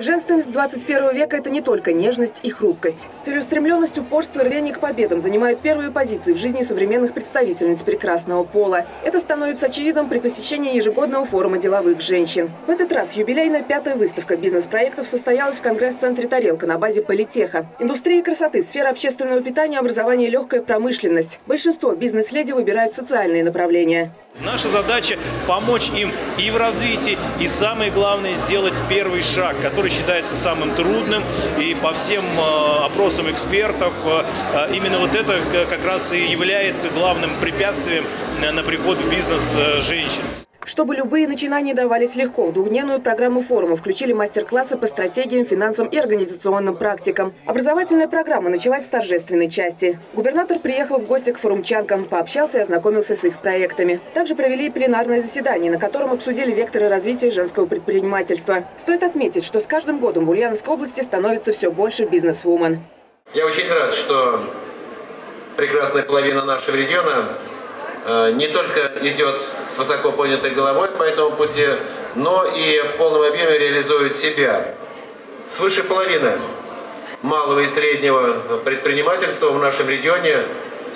Женственность 21 века – это не только нежность и хрупкость. Целеустремленность, упорство и рвение к победам занимают первые позиции в жизни современных представительниц прекрасного пола. Это становится очевидным при посещении ежегодного форума деловых женщин. В этот раз юбилейная пятая выставка бизнес-проектов состоялась в Конгресс-центре «Тарелка» на базе Политеха. Индустрия красоты, сфера общественного питания, образование легкая промышленность. Большинство бизнес-леди выбирают социальные направления. Наша задача помочь им и в развитии, и самое главное сделать первый шаг, который считается самым трудным. И по всем э, опросам экспертов э, именно вот это как раз и является главным препятствием на приход в бизнес э, женщин. Чтобы любые начинания давались легко, в двухдневную программу форума включили мастер-классы по стратегиям, финансам и организационным практикам. Образовательная программа началась с торжественной части. Губернатор приехал в гости к форумчанкам, пообщался и ознакомился с их проектами. Также провели пленарное заседание, на котором обсудили векторы развития женского предпринимательства. Стоит отметить, что с каждым годом в Ульяновской области становится все больше бизнес-вумен. Я очень рад, что прекрасная половина нашего региона не только идет с высоко поднятой головой по этому пути, но и в полном объеме реализует себя. Свыше половины малого и среднего предпринимательства в нашем регионе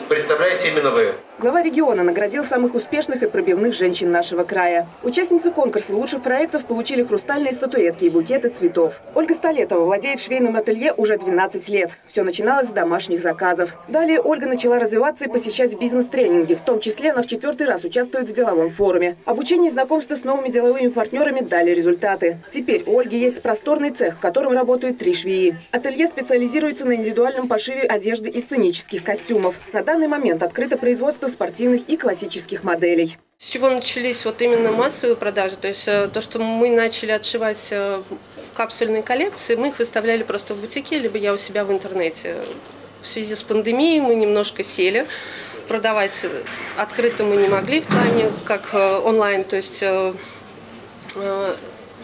представляете именно вы. Глава региона наградил самых успешных и пробивных женщин нашего края. Участницы конкурса лучших проектов получили хрустальные статуэтки и букеты цветов. Ольга Столетова владеет швейным ателье уже 12 лет. Все начиналось с домашних заказов. Далее Ольга начала развиваться и посещать бизнес-тренинги. В том числе она в четвертый раз участвует в деловом форуме. Обучение и знакомство с новыми деловыми партнерами дали результаты. Теперь у Ольги есть просторный цех, в котором работают три швеи. Ателье специализируется на индивидуальном пошиве одежды и сценических костюмов. На данный момент открыто производство спортивных и классических моделей. С чего начались вот именно массовые продажи? То есть э, то, что мы начали отшивать э, капсульные коллекции, мы их выставляли просто в бутике, либо я у себя в интернете. В связи с пандемией мы немножко сели. Продавать открыто мы не могли в плане как э, онлайн, то есть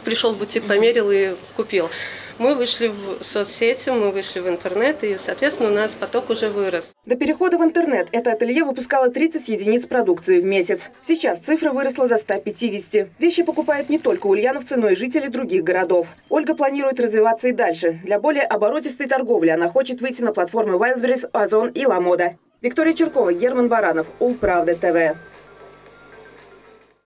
пришел в бутик, померил и купил. Мы вышли в соцсети, мы вышли в интернет, и, соответственно, у нас поток уже вырос. До перехода в интернет это ателье выпускало 30 единиц продукции в месяц. Сейчас цифра выросла до 150. Вещи покупают не только ульяновцы, но и жители других городов. Ольга планирует развиваться и дальше. Для более оборотистой торговли она хочет выйти на платформы Wildberries, Озон и Ламода. Виктория Черкова, Герман Баранов, Улправда ТВ.